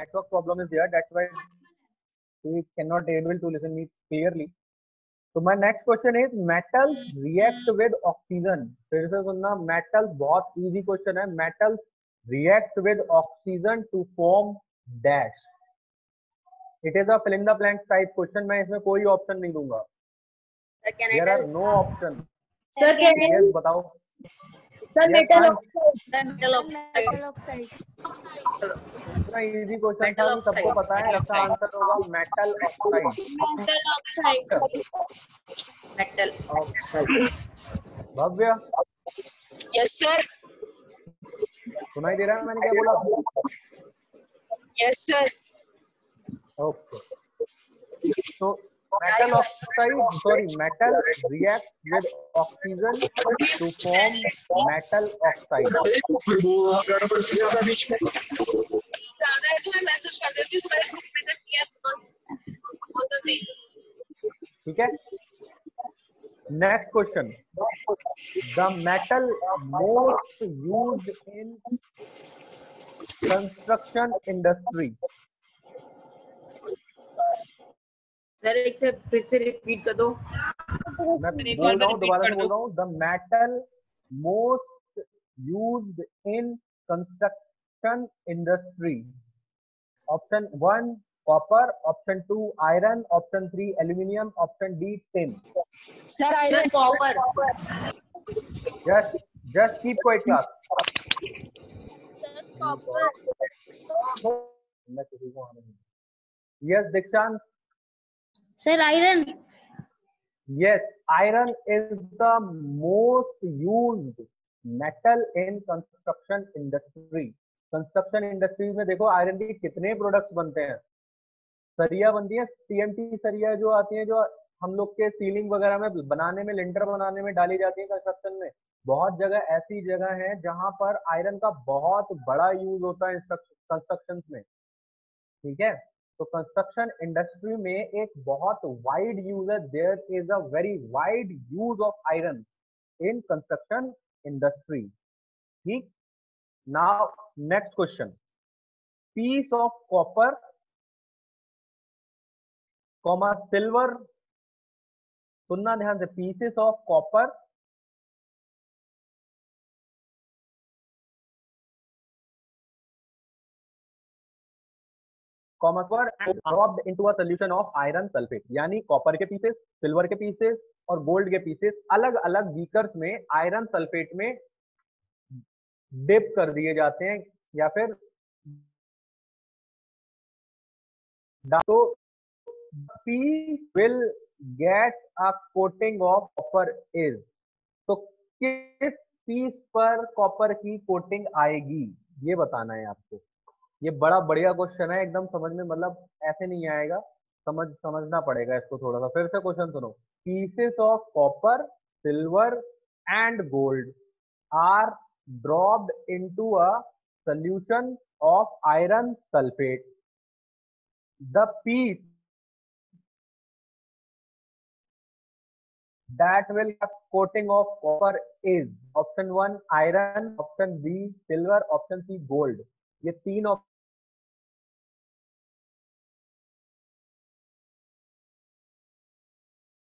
network problem is there. That's why he cannot able to listen me clearly. So my next question is metals react with oxygen. फिर से सुनना metals बहुत easy question है. Metals react with oxygen to form dash. It is a fill in the blank type question. मैं इसमें कोई option नहीं दूँगा. Sir, can I There are no option. Sir, can I, Yes बताओ. Yes, metal oxide. Metal oxide. Metal oxide. इतना easy question था Metal सबको oxide. पता है इसका आंसर होगा metal oxide Metal oxide. Metal oxide Bhavya Yes, sir. सुनाई दे रहा है मैंने क्या बोला Yes, sir. ओके तो metal oxide, sorry, metal react with oxygen to form metal oxide. ठीक है? Next question the metal most used in construction industry sir एक से फिर से रिपीट कर दो मैं बोल रहा हूँ दोबारा बोल रहा हूँ the metal most used in construction industry option one copper option two iron option three aluminium option D tin sir iron copper just just keep quiet class मैं किसी को आने नहीं yes Dikshant sir iron Yes, iron is the most used metal in construction industry. Construction industry में देखो iron के कितने products बनते हैं। सरिया बनती है टीएमटी सरिया जो आती है जो हम लोग के सीलिंग वगैरह में बनाने में लिंटर बनाने में डाली जाती है कंस्ट्रक्शन में। बहुत जगह ऐसी जगह है जहाँ पर आयरन का बहुत बड़ा यूज़ होता है कंस्ट्रक्शन में। ठीक है? तो कंस्ट्रक्शन इंडस्ट्री में एक बहुत वाइड यूज़ है there is a very wide use of iron in construction industry ठीक? Now next question piece of copper comma silver सुनना ध्यान से पीसेस ऑफ़ कॉपर कॉमा पर dropped into a solution of iron sulphate यानी copper के pieces silver के pieces और gold के पीसेस अलग अलग बीकर्स में आयरन सल्फेट में डिप कर दिए जाते हैं या फिर तो piece will get a coating of copper is तो किस पीस पर कॉपर की कोटिंग आएगी? ये बताना है आपको। ये बड़ा बढ़िया क्वेश्चन है, एकदम समझ में मतलब ऐसे नहीं आएगा। समझ, समझना पड़ेगा इसको थोड़ा सा फिर से क्वेश्चन सुनो। Pieces of copper silver and gold are dropped into a solution of iron sulphate the piece that will coating of copper is option one iron option B silver option C gold ये तीन option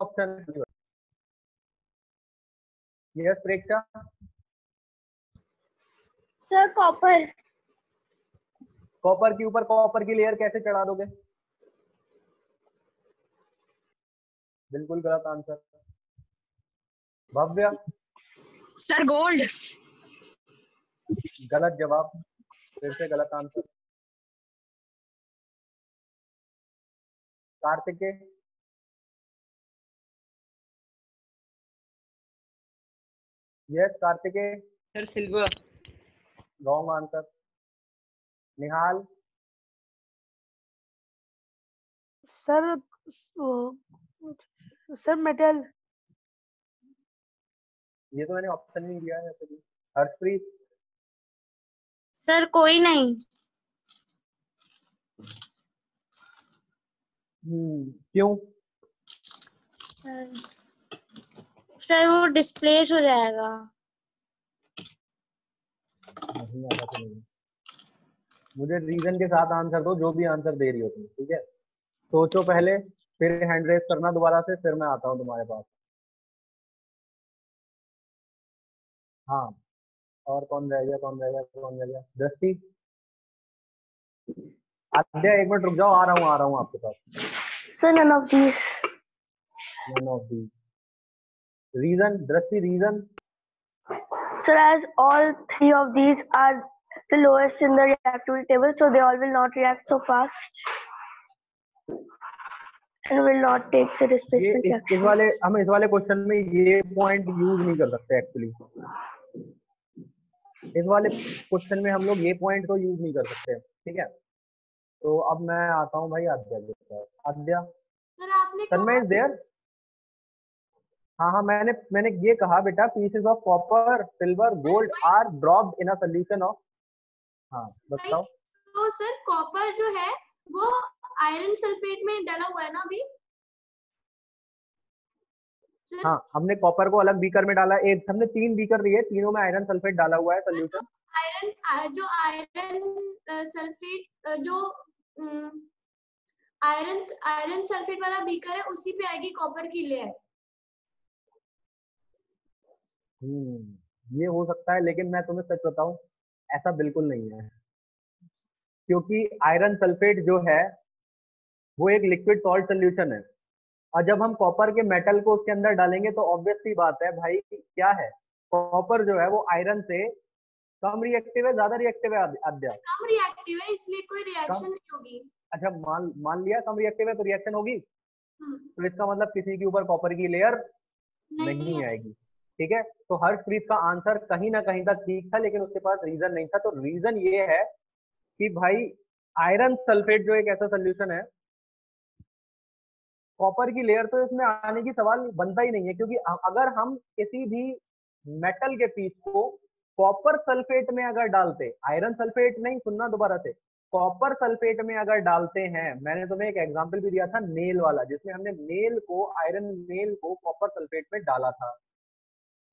option yes Preksha sir copper copper के ऊपर copper की layer कैसे चढ़ा दोगे? बिल्कुल गलत आंसर भव्य? सर गोल्ड गलत जवाब। फिर से गलत answer Kartikeya? Yes Kartikeya sir silver wrong answer Nihal sir sir metal ये तो मैंने ऑप्शन नहीं दिया है कभी हर्षप्रीत सर कोई नहीं। हम्म क्यों? सर वो डिस्प्लेस हो जाएगा। नहीं आता तो नहीं मुझे रीजन के साथ आंसर दो जो भी आंसर दे रही हो तुम ठीक है? सोचो पहले फिर हैंड रेस करना दोबारा से फिर मैं आता हूँ तुम्हारे पास। हाँ। और कौन रह गया कौन रह गया कौन रह गया? दृष्टि आद्या एक मिनट रुक जाओ आ रहा हूँ आ रहा हूँ आपके पास। Sir, none of these. none of these reason Drishti reason Sir, as all three of these are the lowest in the reactivity table, so they all will not react so fast and will not take the ये displacement इस, इस reaction. वाले हम इस वाले question में ये point use नहीं कर सकते एक्चुअली इस वाले क्वेश्चन में हम लोग ये पॉइंट तो यूज़ नहीं कर सकते ठीक है तो अब मैं आता हूँ भाई आद्या आद्या सर आपने तन्मय इज़ देयर हाँ हाँ मैंने मैंने ये कहा बेटा pieces of copper silver gold are dropped in a solution of हाँ बताओ। तो सर कॉपर जो है वो आयरन सल्फेट में डाला हुआ है ना अभी? सर हाँ हमने कॉपर को अलग बीकर में डाला एक हमने तीन बीकर लिए तीनों में आयरन सल्फेट डाला हुआ है सोल्यूशन आयरन जो आयरन सल्फेट जो आयरन आयरन सल्फेट वाला बीकर है उसी पे आएगी कॉपर की लेयर हम्म ये हो सकता है लेकिन मैं तुम्हें सच बताऊँ ऐसा बिल्कुल नहीं है। क्योंकि आयरन सल्फेट जो है वो एक लिक्विड सॉल्ट सोल्यूशन है। और जब हम कॉपर के मेटल को उसके अंदर डालेंगे तो ऑब्वियसली बात है भाई क्या है? कॉपर जो है वो आयरन से कम रिएक्टिव है ज़्यादा रिएक्टिव है अद्या कम रिएक्टिव है इसलिए कोई रिएक्शन नहीं होगी। अच्छा मान मान लिया कम रिएक्टिव है तो रिएक्शन होगी? हम्म, तो इसका मतलब किसी के ऊपर कॉपर की लेयर नहीं है आएगी। ठीक है? तो हर्षप्रीत का आंसर कहीं ना कहीं तक ठीक था, लेकिन उसके पास रीजन नहीं था। तो रीजन ये है कि भाई आयरन सल्फेट जो एक ऐसा सोल्यूशन है कॉपर की लेयर तो इसमें आने की सवाल बनता ही नहीं है, क्योंकि अगर हम किसी भी मेटल के पीस को कॉपर सल्फेट में अगर डालते आयरन सल्फेट नहीं, सुनना दोबारा से कॉपर सल्फेट में अगर डालते हैं, मैंने तुम्हें एक एग्जांपल भी दिया था नेल वाला, जिसमें हमने नेल को आयरन नेल को कॉपर सल्फेट में डाला था।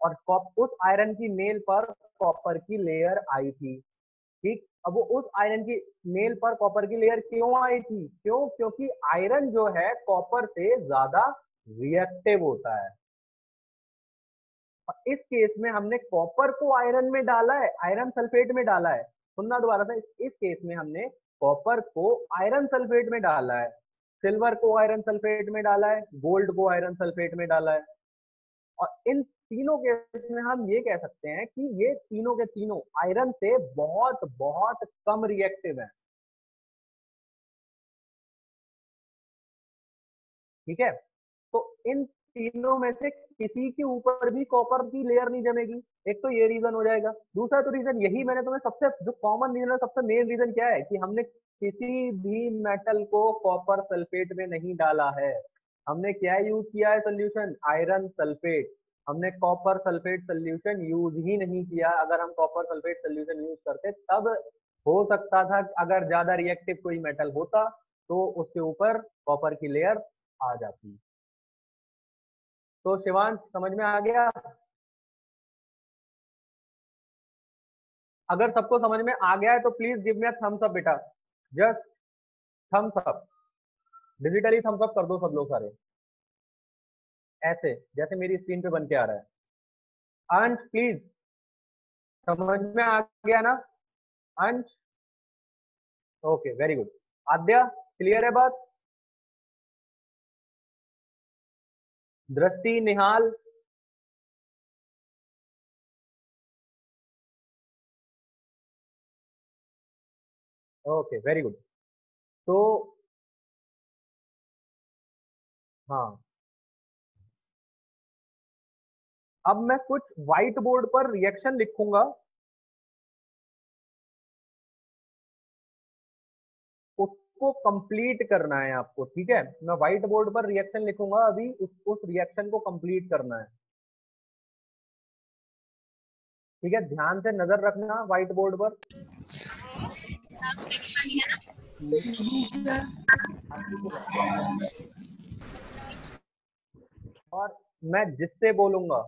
और उस आयरन की मेल पर कॉपर की लेयर आई थी। ठीक? अब वो उस आयरन की मेल पर कॉपर की लेयर क्यों आई थी? क्यों? क्योंकि आयरन जो है कॉपर से ज़्यादा रिएक्टिव होता है। इस केस में हमने कॉपर को आयरन में डाला है आयरन सल्फेट में डाला है। सुनना दोबारा से, इस केस में हमने कॉपर को आयरन सल्फेट में डाला है। सिल्वर को आयरन सल्फेट में डाला है गोल्ड को आयरन सल्फेट में डाला है। और इन तीनों केस में हम ये कह सकते हैं कि ये तीनों के तीनों आयरन से बहुत बहुत कम रिएक्टिव हैं। ठीक है? तो इन तीनों में से किसी के ऊपर भी कॉपर की लेयर नहीं जमेगी। एक तो ये रीजन हो जाएगा। दूसरा तो रीजन यही मैंने तुम्हें सबसे, जो कॉमन रीजन है, सबसे मेन रीजन क्या है कि हमने किसी भी मेटल को कॉपर सल्फेट में नहीं डाला है। हमने क्या यूज़ किया है सोल्यूशन आयरन सल्फेट हमने कॉपर सल्फेट सोल्यूशन यूज़ ही नहीं किया। अगर हम कॉपर सल्फेट सोल्यूशन यूज़ करते, तब हो सकता था अगर ज़्यादा रिएक्टिव कोई मेटल होता तो उसके ऊपर कॉपर की लेयर आ जाती। तो शिवांश, समझ में आ गया? अगर सबको समझ में आ गया है तो please give me thumbs up बेटा। Just thumbs up digitally thumbs up कर दो सब लोग सारे। ऐसे, जैसे मेरी स्क्रीन पे बन के आ रहा है। अंश प्लीज़ समझ में आ गया ना? Ansh. Okay very good Aadya clear है बात? दृष्टि, निहाल। ओके वेरी गुड तो हाँ। अब मैं कुछ व्हाइट बोर्ड पर रिएक्शन लिखूँगा। उसको कंप्लीट करना है आपको, ठीक है? मैं व्हाइट बोर्ड पर रिएक्शन लिखूँगा, अभी उस उस रिएक्शन को कंप्लीट करना है। ठीक है? ध्यान से नज़र रखना व्हाइट बोर्ड पर। और मैं जिससे बोलूँगा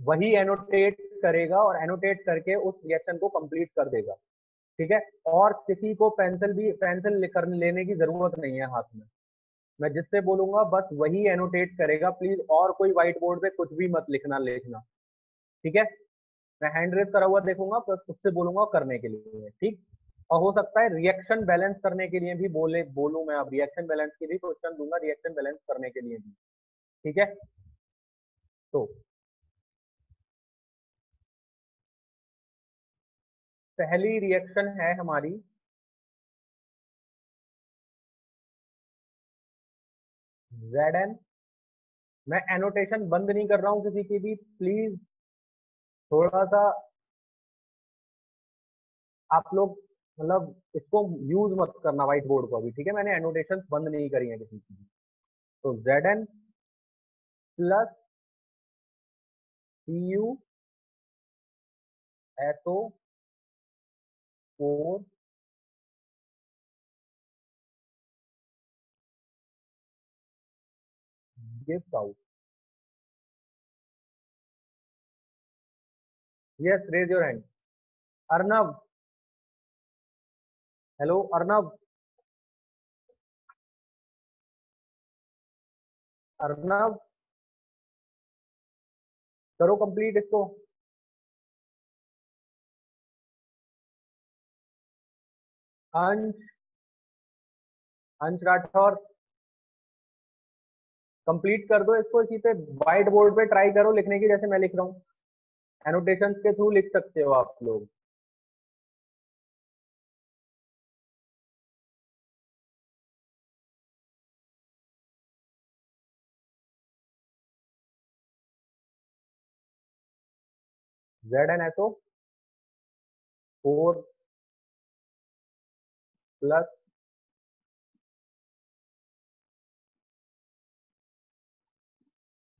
वही एनोटेट करेगा और एनोटेट करके उस रिएक्शन को कंप्लीट कर देगा। ठीक है? और किसी को पेंसिल भी पेंसिल लेने की ज़रूरत नहीं है हाथ में। मैं जिससे बोलूँगा, बस वही एनोटेट करेगा। प्लीज़ और कोई व्हाइट बोर्ड पे कुछ भी मत लिखना लिखना। ठीक है? मैं हैंड रेस करा हुआ देखूँगा, बस उससे बोलूँगा करने के लिए। ठीक? और हो सकता है रिएक्शन बैलेंस करने के लिए भी बोले, बोलूँ मैं अब रिएक्शन बैलेंस के लिए क्वेश्चन दूँगा रिएक्शन बैलेंस करने के लिए भी। ठीक है? तो पहली रिएक्शन है हमारी। जेड एन मैं एनोटेशन बंद नहीं कर रहा हूँ किसी की भी प्लीज़ थोड़ा सा आप लोग मतलब इसको यूज़ मत करना व्हाइट बोर्ड को अभी, ठीक है? मैंने एनोटेशन बंद नहीं करी है किसी की तो Z N plus C U S four gives out yes raise your hand arnav hello arnav Arnav करो कंप्लीट इसको अंश अंश राठौर। कंप्लीट कर दो इसको, इसी पे व्हाइट बोर्ड पे ट्राई करो लिखने की, जैसे मैं लिख रहा हूँ। एनोटेशन के थ्रू लिख सकते हो आप लोग। N S O four plus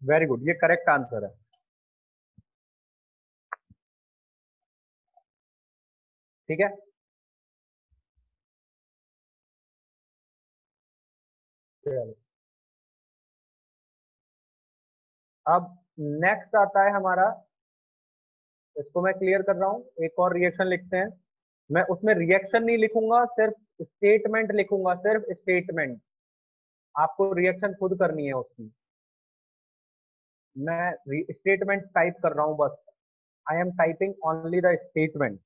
very good ये करेक्ट आंसर है. ठीक है? अब नेक्स्ट आता है हमारा। इसको मैं क्लियर कर रहा हूँ। एक और रिएक्शन लिखते हैं। मैं उसमें रिएक्शन नहीं लिखूँगा, सिर्फ़ स्टेटमेंट लिखूँगा, सिर्फ़ स्टेटमेंट। आपको रिएक्शन खुद करनी है उसकी। मैं स्टेटमेंट टाइप कर रहा हूँ बस। I am typing only the statement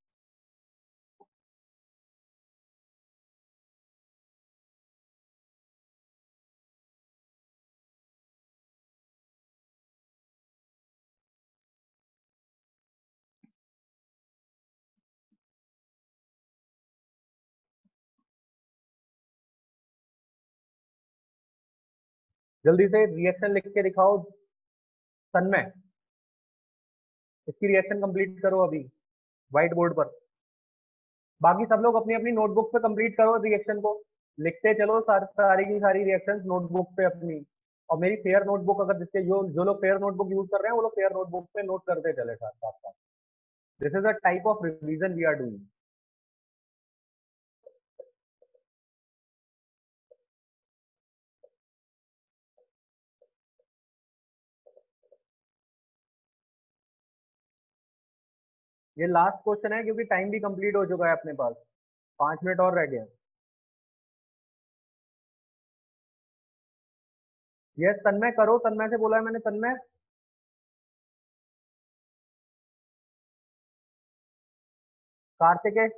जल्दी से रिएक्शन लिख के दिखाओ। सन में। इसकी रिएक्शन कंप्लीट करो अभी व्हाइट बोर्ड पर। बाकी सब लोग अपनी अपनी नोटबुक पे कंप्लीट करो रिएक्शन को। लिखते चलो सार, सारी की सारी रिएक्शन नोटबुक पे अपनी। और मेरी फेयर नोटबुक अगर जिसके जो जो लोग फेयर नोटबुक यूज़ कर रहे हैं वो लोग फेयर नोटबुक पे नोट करते चले साथ साथ this is a type of revision we are doing ये लास्ट क्वेश्चन है, क्योंकि टाइम भी कंप्लीट हो चुका है अपने पास। पाँच मिनट और रह गए यस तन्मय, करो। तन्मय से बोला है मैंने, तन्मय। कार्तिकेय।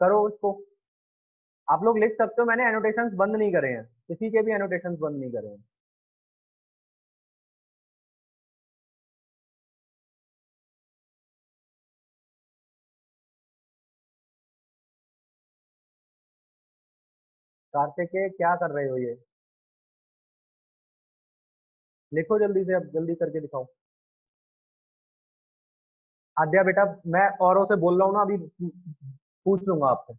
करो उसको। आप लोग लिख सकते हो, मैंने एनोटेशंस बंद नहीं करे हैं। किसी के भी एनोटेशंस बंद नहीं करे हैं। कार्तिकेय क्या कर रहे हो ये? लिखो जल्दी से, अब जल्दी करके दिखाओ। आद्या बेटा, मैं औरों से बोल रहा हूँ ना, अभी पूछ लूँगा आपसे।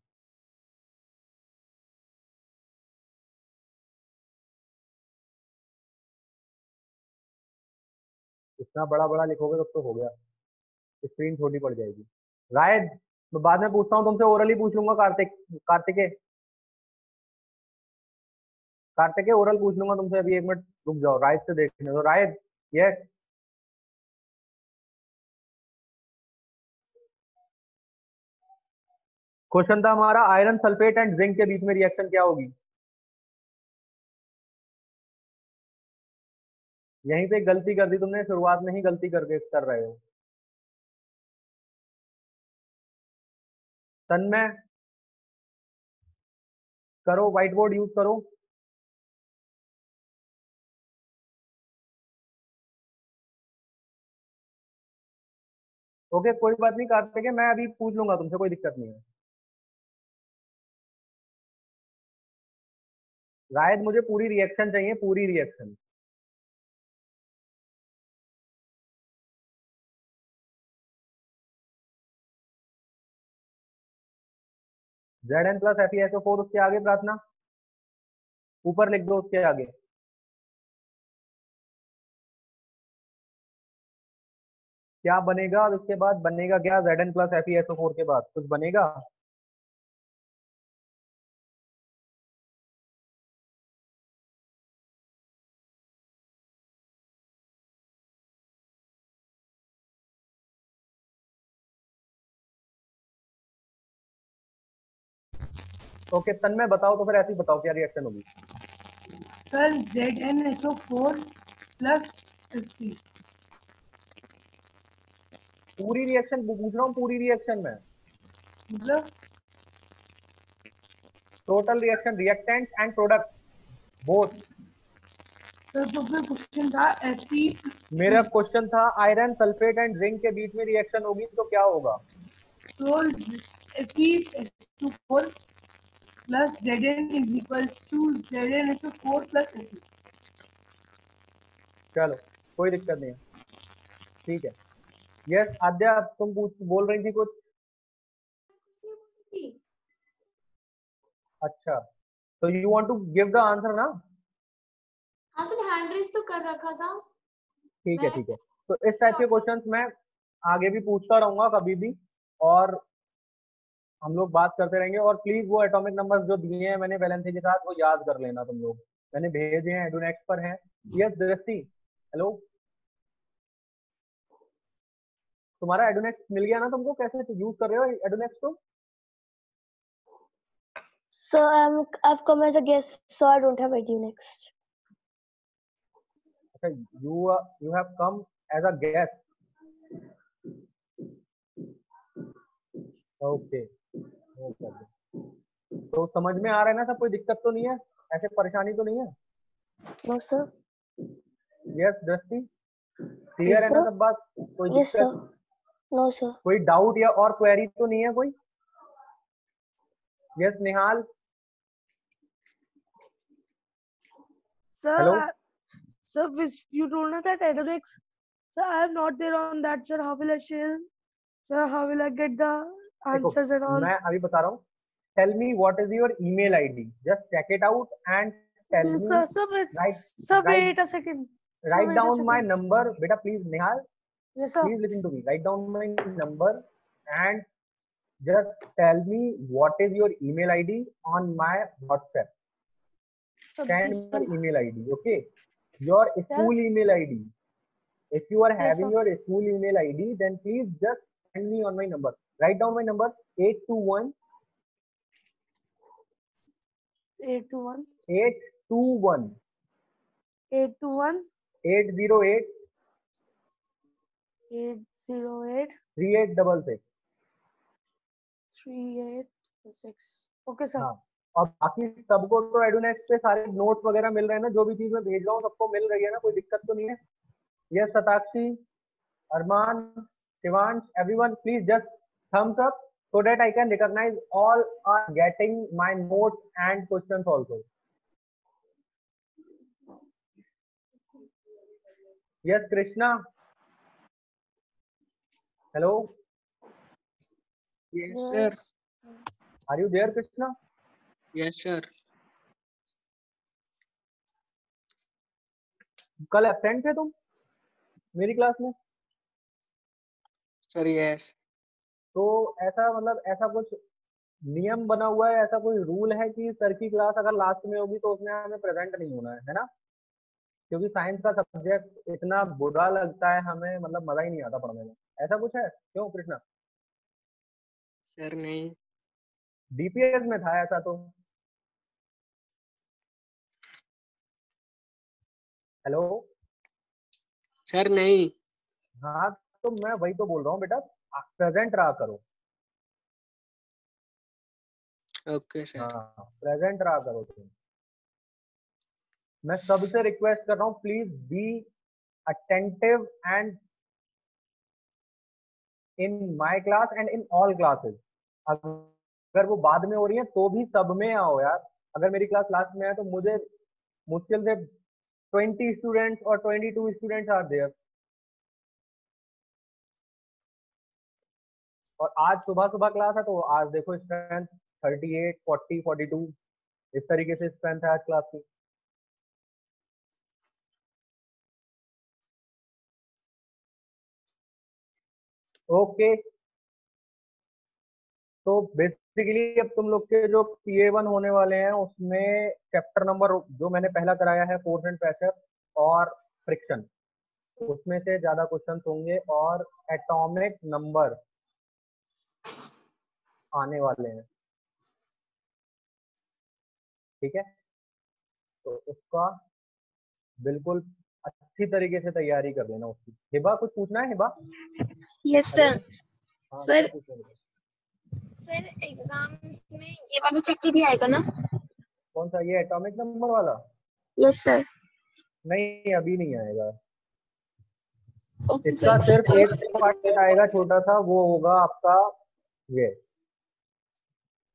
इतना बड़ा बड़ा लिखोगे तब तो हो गया। स्क्रीन छोटी पड़ जाएगी। राय बाद में पूछता हूँ, तुमसे ओरली पूछ लूँगा, कार्तिक कार्तिकेय कार्तिक ओरल पूछ लूँगा तुमसे, अभी एक मिनट, रुक जाओ राइट से देखने दो। राइट यस क्वेश्चन था हमारा आयरन सल्फेट एंड जिंक के बीच में रिएक्शन क्या होगी? यहीं पे गलती कर दी तुमने, शुरुआत में ही गलती करके कर रहे हो। तन्मय, करो व्हाइट बोर्ड यूज़ करो। ओके, कोई बात नहीं कार्तिक है, मैं अभी पूछ लूँगा तुमसे, कोई दिक्कत नहीं है। रायत मुझे पूरी रिएक्शन चाहिए, पूरी reaction Z N plus F S O four उसके आगे प्रार्थना। ऊपर लिख दो, उसके आगे। क्या बनेगा और उसके बाद बनेगा क्या? Z N plus F four के बाद कुछ बनेगा? ओके तन्मय बताओ तो फिर ऐसे ही बताओ, क्या रिएक्शन होगी? Sir Z N H O four plus पूरी रिएक्शन पूछ रहा हूँ पूरी रिएक्शन में। मतलब? Total reaction reactant and product both question था मेरा क्वेश्चन था आयरन सल्फेट एंड जिंक के बीच में रिएक्शन होगी तो क्या होगा? तो H P H two four plus Z N is equal to Z N four plus चलो कोई दिक्कत नहीं। है ठीक है। यस आद्या तुम बोल रही थी कुछ? अच्छा तो you want to give the answer ना? हाँ सर हैंड रेस तो कर रखा था। ठीक है ठीक है। तो इस टाइप के क्वेश्चंस मैं आगे भी पूछता रहूँगा कभी भी और हम लोग बात करते रहेंगे। और प्लीज़ वो एटॉमिक नंबर्स जो दिए हैं मैंने वैलेंसी के साथ वो याद कर लेना तुम लोग। मैंने भेजे हैं एडुनेक्स पर हैं। यस दृष्टि हेलो तुम्हारा एडोनेक्स मिल गया ना तुमको? कैसे यूज़ कर रहे हो एडुनेक्स को So I'm I've come as a guest, so I don't have ID next. अच्छा you you have come as a guest okay no problem तो समझ में आ रहा है ना सब? कोई दिक्कत तो नहीं है? ऐसे परेशानी तो नहीं है? No, sir. Yes Drishti clear है ना सब बात? कोई Yes, sir. नो सर कोई डाउट या और क्वेरी तो नहीं है कोई? Yes Nihal sir sir you told ना that Adonix sir I am not there on that sir how will I share sir how will I get the answers and all मैं अभी बता रहा हूँ। Tell me what is your email ID just check it out and tell me sir sir sir wait a second write down my number बेटा please Nihal Yes, sir. Please listen to me. Write down my number and just tell me what is your email ID on my WhatsApp. So your email ID, okay? Your school email ID. If you are having your school email ID, then please just send me on my number. Write down my number 821 821 821 821 808 हाँ, और बाकी सबको तो एडुनेट पे सारे notes वगैरह मिल रहे हैं ना जो भी चीज़ मैं भेज रहा हूँ सबको मिल रही है ना कोई दिक्कत तो नहीं है। Yes Satakshi Arman Shivansh everyone please just thumbs up so that I can recognize all are getting my notes and questions also. Yes Krishna Hello. Yes, Yes. sir. Are you there, Krishna? Yes, sir. कल absent थे तुम मेरी class में Sir, yes. तो ऐसा मतलब ऐसा कुछ नियम बना हुआ है ऐसा कोई रूल है कि सर की क्लास अगर लास्ट में होगी तो उसमें हमें प्रेजेंट नहीं होना है है ना क्योंकि साइंस का सब्जेक्ट इतना बुरा लगता है हमें मतलब मज़ा ही नहीं आता पढ़ने में ऐसा कुछ है? क्यों कृष्णा? Sir, नहीं. डीपीएस में था ऐसा तो। हेलो? सर नहीं। हाँ तो मैं वही तो बोल रहा हूँ बेटा प्रेजेंट रहा करो। Okay sir. हाँ प्रेजेंट रहा करो तुम। मैं सबसे रिक्वेस्ट कर रहा हूँ please be attentive and in my class and in all classes अगर वो बाद में हो रही है तो भी सब में आओ यार। अगर मेरी क्लास लास्ट में है तो मुझे मुश्किल से ट्वेंटी स्टूडेंट्स और twenty two students are there और आज सुबह सुबह क्लास है तो आज देखो strength thirty eight forty forty two इस तरीके से स्ट्रेंथ है आज क्लास की। ओके। तो बेसिकली अब तुम लोग के जो पीए वन होने वाले हैं, उसमें चैप्टर नंबर जो मैंने पहला कराया है फोर्स एंड प्रेशर और फ्रिक्शन उसमें से ज़्यादा क्वेश्चन होंगे और एटॉमिक नंबर आने वाले हैं। ठीक है? तो उसका बिल्कुल अच्छी तरीके से तैयारी कर लेना उसकी। हिबा, कुछ पूछना है Hiba? Yes sir sir- exams में ये वाला चैप्टर भी आएगा ना कौन सा ये एटॉमिक नंबर वाला यस सर नहीं अभी नहीं आएगा इसका सर सिर्फ़ एक पार्ट आएगा छोटा सा वो होगा आपका ये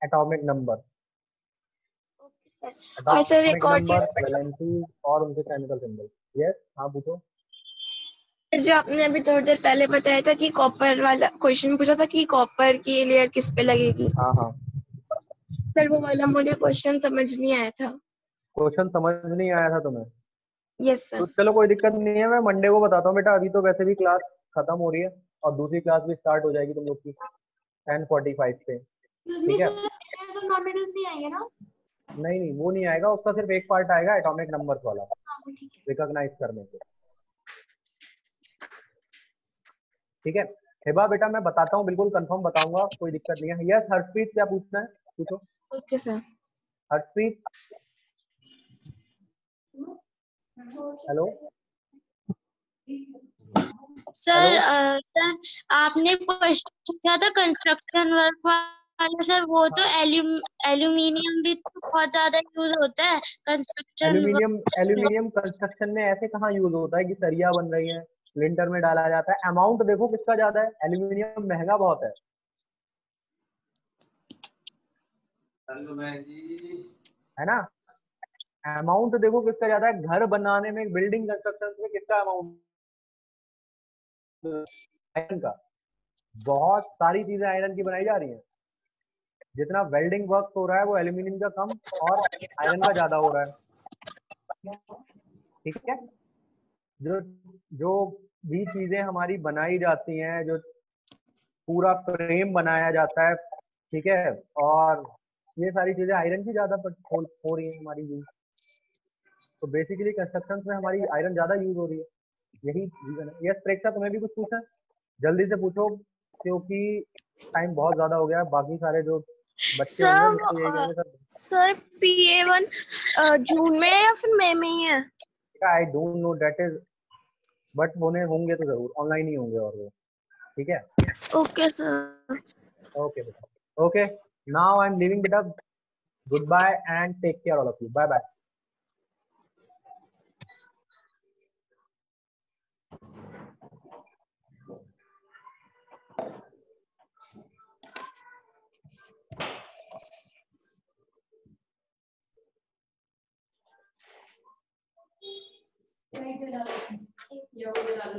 एटॉमिक नंबर और सर एक और चीज़ और उनके केमिकल सिंबल यस हाँ पूछो जो आपने अभी थोड़ी देर पहले बताया था कि कॉपर वाला क्वेश्चन पूछा था कि कॉपर की लेयर किस पे लगेगी? हाँ हाँ। सर वो वाला मुझे क्वेश्चन समझ नहीं आया था। क्वेश्चन समझ नहीं आया था तुम्हें? यस सर तो चलो कोई दिक्कत नहीं है मैं मंडे को बताता हूँ। बेटा अभी तो वैसे भी क्लास खत्म हो रही है और दूसरी क्लास भी स्टार्ट हो जाएगी तुम लोग की टेन फोर्टी फाइव से ठीक है? तो नहीं ना? नहीं नहीं वो नहीं आएगा। उसका सिर्फ़ एक पार्ट आएगा एटॉमिक नंबर्स वाला। हाँ ठीक है। रिकॉग्नाइज करने के ठीक है? हिबा बेटा मैं बताता हूँ बिल्कुल कंफर्म बताऊँगा कोई दिक्कत नहीं है। यस हर्षप्रीत क्या पूछना है? पूछो। Okay sir Harshpreet hello sir sir आपने क्वेश्चन पूछा था कंस्ट्रक्शन वर्क वाला सर वो तो एल्यूम एल्यूमिनियम भी तो बहुत ज़्यादा यूज़ होता है कंस्ट्रक्शन एल्यूमिनियम एल्यूमिनियम कंस्ट्रक्शन में ऐसे कहाँ यूज़ होता है कि सरिया बन रही है? लिंटर में डाला जाता है। अमाउंट देखो किसका ज़्यादा है? एल्यूमिनियम महँगा बहुत है। है ना? अमाउंट देखो किसका ज़्यादा है? घर बनाने में, बिल्डिंग कंस्ट्रक्शन में किसका अमाउंट? आयरन का। बहुत सारी चीज़ें आयरन की बनाई जा रही हैं। जितना वेल्डिंग वर्क हो रहा है वो एल्यूमिनियम का कम और आयरन का ज़्यादा हो रहा है। ठीक है? जो जो भी चीज़ें हमारी बनाई जाती हैं जो पूरा फ्रेम बनाया जाता है ठीक है? और ये सारी चीज़ें आयरन की ज़्यादा हो, हो रही है हमारी यूज़ तो बेसिकली कंस्ट्रक्शन में हमारी आयरन ज़्यादा यूज़ हो रही है। यही रीजन है यस प्रेक्षा तुम्हें भी कुछ पूछना है? जल्दी से पूछो क्योंकि टाइम बहुत ज़्यादा हो गया बाकी सारे जो बच्चे सर पी ए वन जून में या फिर मई में ही है? I don't know that is but होने होंगे तो ज़रूर ऑनलाइन ही होंगे और वो। ठीक है? ओके सर ओके बेटा। Okay now I am leaving बेटा। Goodbye and take care all of you bye bye Thank you. या वो बता दो